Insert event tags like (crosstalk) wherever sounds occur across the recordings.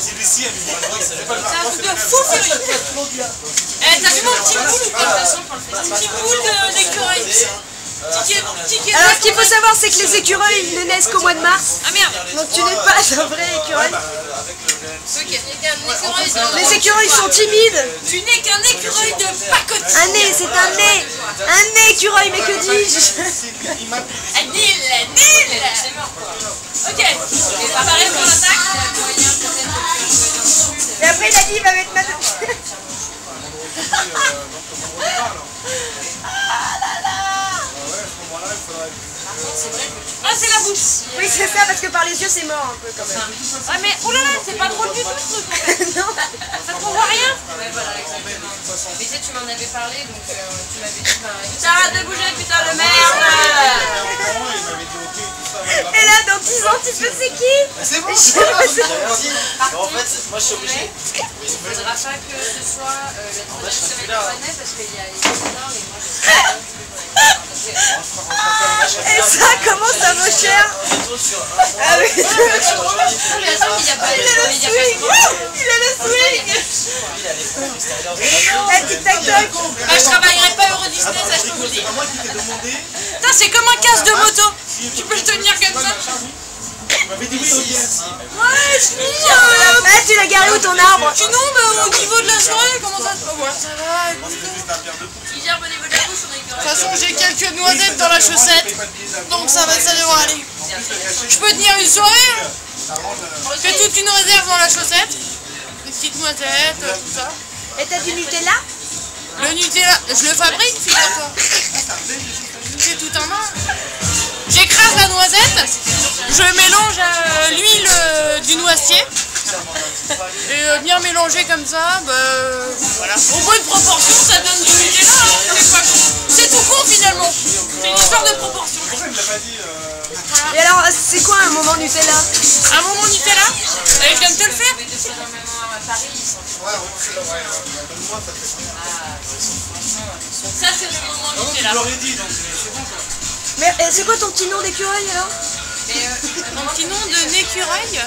C'est un truc de fou furieux. Eh, t'as vu mon petit boule ou pas petit boule d'écureuil. Alors ce qu'il faut savoir c'est que les écureuils ne naissent qu'au mois de mars. Ah merde Donc tu n'es pas un vrai écureuil. Les écureuils sont timides. Tu n'es qu'un écureuil de pacotille. Un nez, c'est un nez. Un nez écureuil, mais que dis-je Un nil, nil. Ok. Après il a dit il va mettre ma... Ah, c'est la bouche. Oui, c'est ça, parce que par les yeux, c'est mort un peu quand même. Ah, mais oh là là, c'est pas drôle du tout ce truc en fait. (laughs) non. Ça te voit rien Ouais, voilà, exactement. Mais tu sais, tu m'en avais parlé, donc euh, tu m'avais dit, bah, 10 ans, tu fais c'est qui C'est bon, Je- En fait, moi je suis obligé. il faudra pas que ce soit euh, la troisième semaine de l'année parce qu'il y a les énormes et moi je suis Et ça, comment ça vaut cher Ah oui. Il a pas Il a le il y a swing Il a le swing. La tic tac Bah, je travaillerai pas Euro Disney, ça je peux vous le dire. C'est moi qui t'ai demandé. Putain, c'est comme Tu peux le tenir comme ça Tu. Ouais, je suis Ah, tu l'as garé où ton arbre Sinon, bah, au niveau de la soirée, comment ça se passe? Ouais, ça va. Pierre de pouce. Il gerbe au niveau de la bouche, on est De toute façon, j'ai quelques noisettes dans la chaussette, donc ça va, ça devrait aller. Je peux tenir une soirée, hein. je fais toute une réserve dans la chaussette, des petites noisettes, euh, tout ça. Et t'as du Nutella? Le Nutella, je le fabrique, figure-toi. C'est tout. Je mélange euh, l'huile euh, du noisetier. Et euh, bien mélangé comme ça, bah, voilà. Au bonne proportion, ça donne du Nutella. hein. C'est tout con finalement. C'est une histoire de proportion. Pourquoi il me l'a pas dit euh, Et alors, c'est quoi un moment Nutella? Un moment Nutella? Et je viens de te le faire? Ça fait Ça, c'est le moment Nutella. Mais euh, c'est quoi ton petit nom d'écureuil alors euh, Mon petit nom de n'écureuil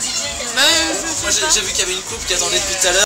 bah, euh, je sais Moi j'ai pas. j'ai vu qu'il y avait une coupe qui attendait depuis tout à l'heure.